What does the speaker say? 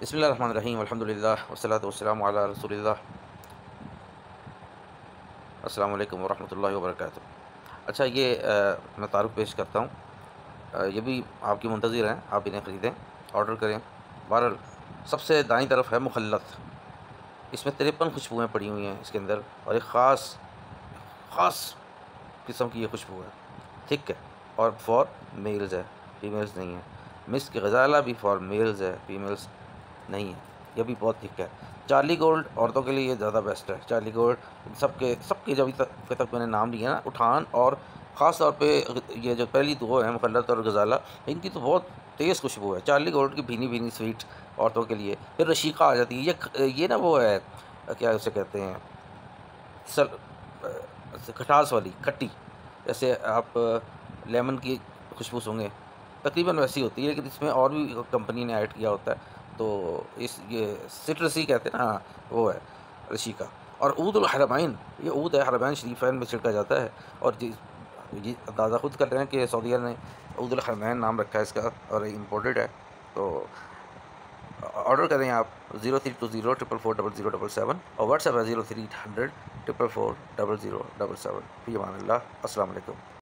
बसमीम अलहमदिल्ला वसलात वसलाम रसूलुल्लाह अस्सलाम वालेकुम वरहमतुल्लाहि वबरकातुहू अच्छा ये आ, मैं तारुफ पेश करता हूँ। ये भी आपकी मुंतज़र हैं। आप इन्हें ख़रीदें ऑर्डर करें। बहरल सबसे दाई तरफ़ है मुखलत इसमें तिरपन खुशबुएँ पड़ी हुई हैं इसके अंदर और एक ख़ास ख़ास किस्म की ये खुशबू है। ठीक है? और फॉर मेल्स है। फीमेल्स नहीं है। मिस्क गज़ाला भी फॉर मेल्स है फीमेल्स नहीं है। ये भी बहुत ठीक है। चार्ली गोल्ड औरतों के लिए ज़्यादा बेस्ट है। चार्ली गोल्ड सबके सबके जब तक तक मैंने नाम लिया ना, उठान और ख़ास तौर पे ये जो पहली दो है मुखलत और गज़ाला इनकी तो बहुत तेज़ खुशबू है। चार्ली गोल्ड की भीनी भीनी स्वीट औरतों के लिए। फिर रशीका आ जाती है। ये ये ना वो है, क्या उसे कहते हैं? सल खटास वाली, खट्टी। जैसे आप, लेमन की खुशबू सूंघें। तकरीबन वैसी होती है लेकिन इसमें और भी कंपनी ने ऐड किया होता है। तो इस, ये सिट्रसी कहते हैं ना, वो है, ऋषि का। और ऊद हरमैन, ये ऊद है, हरमैन शरीफैन में छिड़का जाता है। और ये अंदाज़ा खुद कर रहे हैं कि सऊदीया ने ऊद हरमैन नाम रखा है इसका और इम्पोर्टेड है। तो ऑर्डर करें आप zero three two zero triple four double zero double seven और व्हाट्सएप है zero three hundred triple four double zero double seven फ़ी अमान अल्लाह, अस्सलाम वालेकुम।